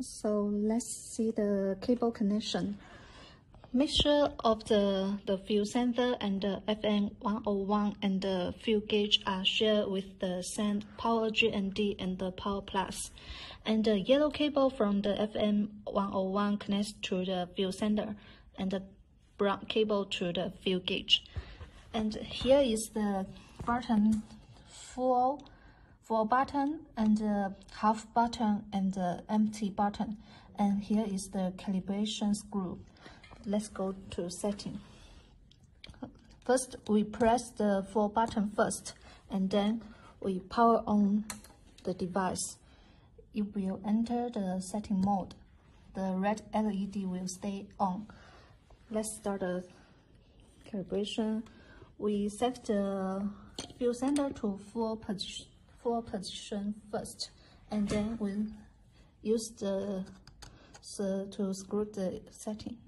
So let's see the cable connection. Mixture of the, the fuel sender and the FM101 and the fuel gauge are shared with the send power GND and the power plus. And the yellow cable from the FM101 connects to the fuel sender and the brown cable to the fuel gauge. And here is the button full full button and the half button and the empty button. And here is the calibration screw. Let's go to setting. First, we press the full button first, and then we power on the device. It will enter the setting mode. The red LED will stay on. Let's start the calibration. We set the fuel sender to full position full position first, and then we use the so to screw the setting.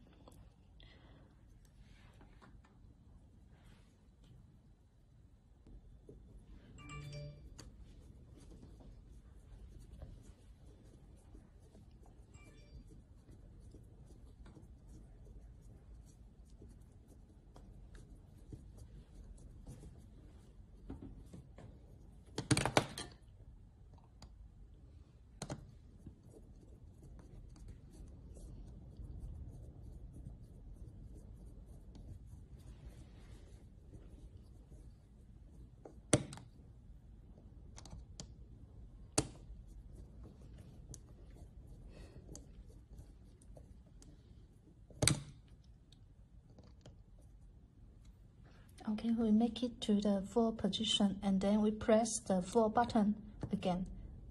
Okay, we make it to the full position and then we press the full button again.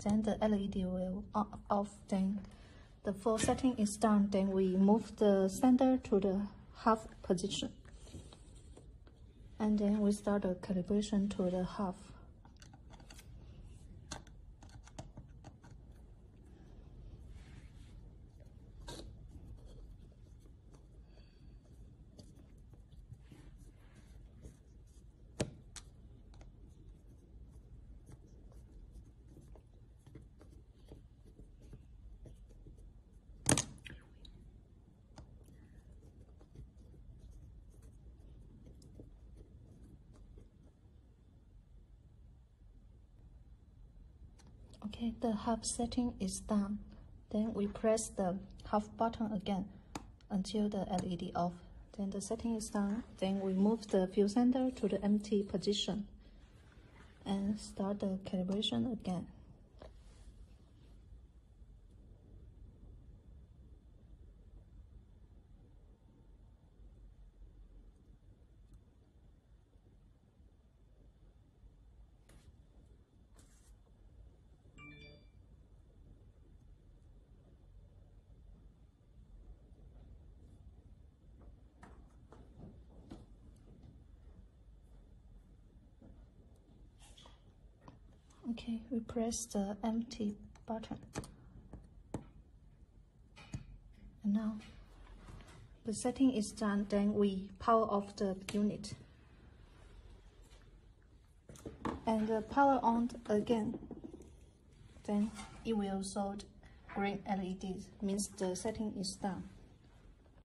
Then the LED will off. Then the full setting is done. Then we move the sender to the half position. And then we start the calibration to the half. Okay, the half setting is done. Then we press the half button again until the LED off. Then the setting is done. Then we move the fuel sender to the empty position and start the calibration again. Okay, we press the empty button. And now the setting is done, then we power off the unit. And the power on again, then it will show green LEDs, means the setting is done.